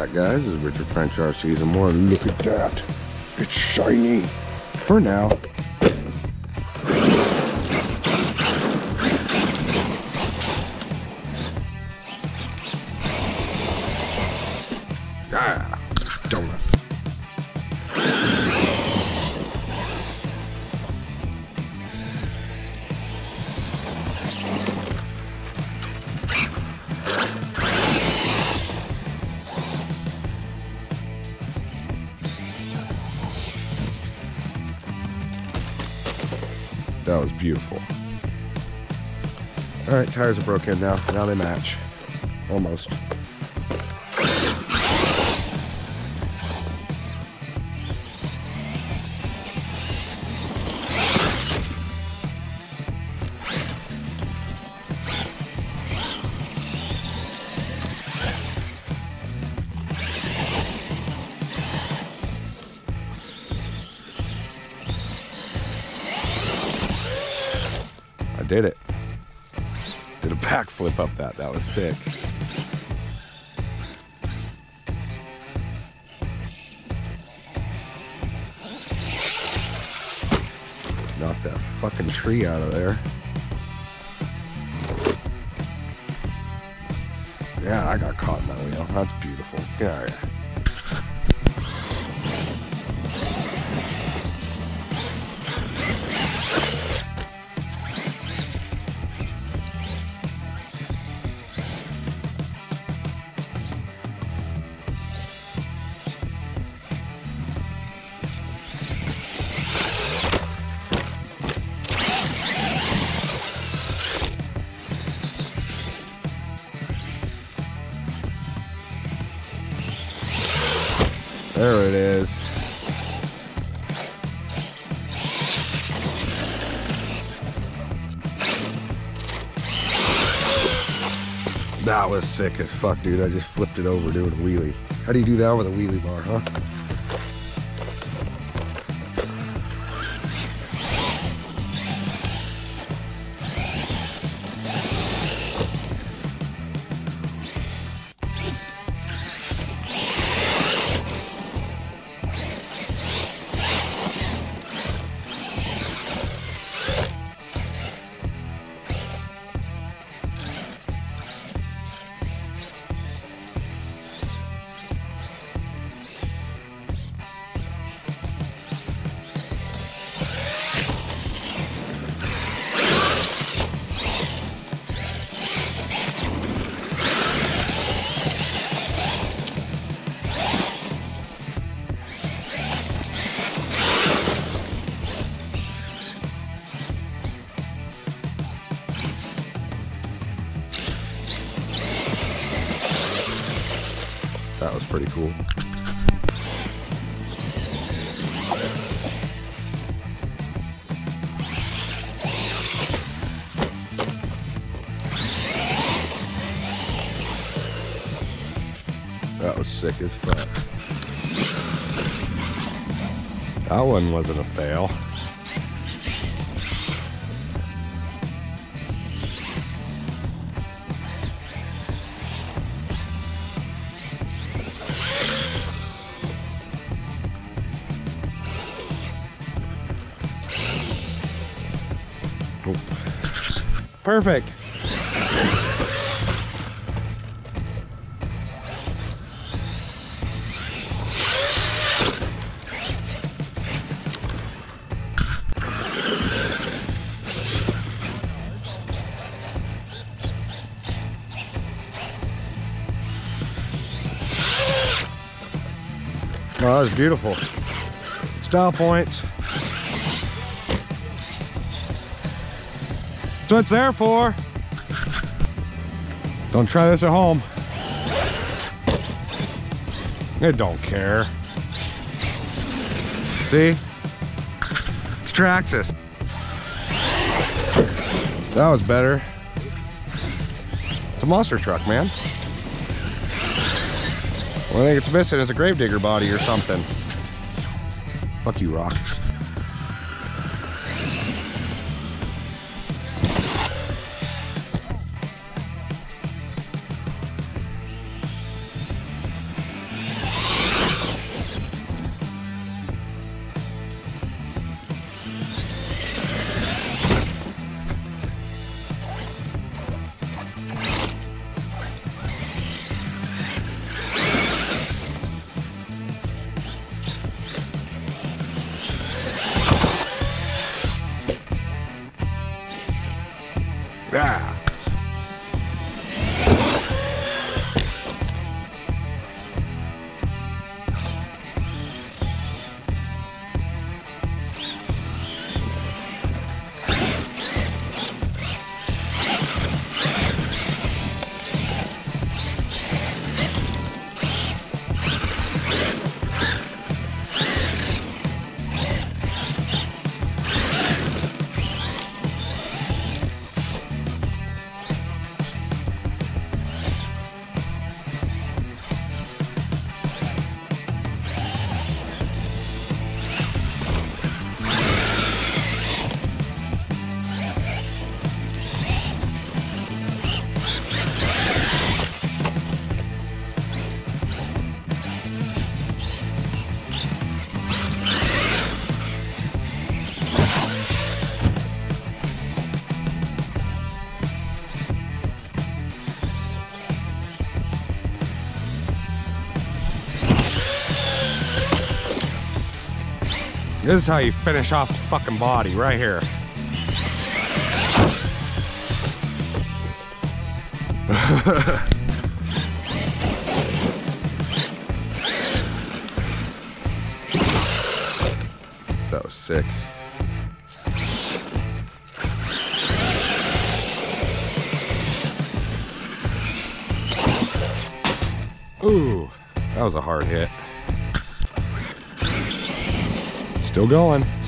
Alright guys, is Richard French RCs and more. Look at that. It's shiny. For now. That was beautiful. All right, tires are broken now. Now they match. Almost. Did it. Did a backflip up that. That was sick. Knocked that fucking tree out of there. Yeah, I got caught in that wheel. That's beautiful. Out There it is. That was sick as fuck, dude. I just flipped it over doing a wheelie. How do you do that with a wheelie bar, huh? Pretty cool. That was sick as fuck. That one wasn't a fail. Perfect. Oh, that was beautiful. Style points. That's what it's there for. Don't try this at home. It don't care. See? It's Traxxas. That was better. It's a monster truck, man. Only thing it's missing is a gravedigger body or something. Fuck you, Rock. This is how you finish off a fucking body right here. that was sick. Ooh, that was a hard hit. Still going.